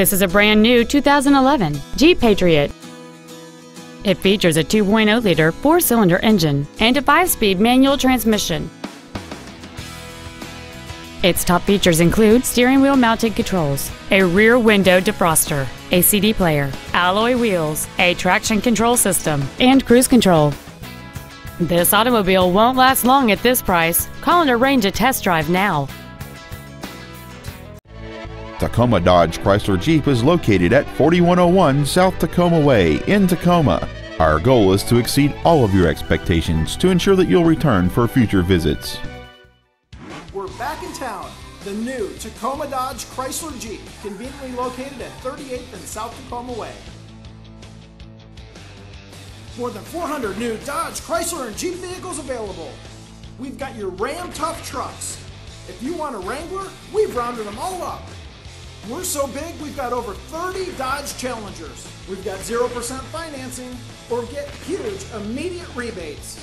This is a brand new 2011 Jeep Patriot. It features a 2.0-liter four-cylinder engine and a five-speed manual transmission. Its top features include steering wheel mounted controls, a rear window defroster, a CD player, alloy wheels, a traction control system, and cruise control. This automobile won't last long at this price. Call and arrange a test drive now. Tacoma Dodge Chrysler Jeep is located at 4101 South Tacoma Way in Tacoma. Our goal is to exceed all of your expectations to ensure that you'll return for future visits. We're back in town. The new Tacoma Dodge Chrysler Jeep, conveniently located at 38th and South Tacoma Way. More than 400 new Dodge, Chrysler, and Jeep vehicles available. We've got your Ram Tough trucks. If you want a Wrangler, we've rounded them all up. We're so big, we've got over 30 Dodge Challengers. We've got 0% financing or get huge immediate rebates.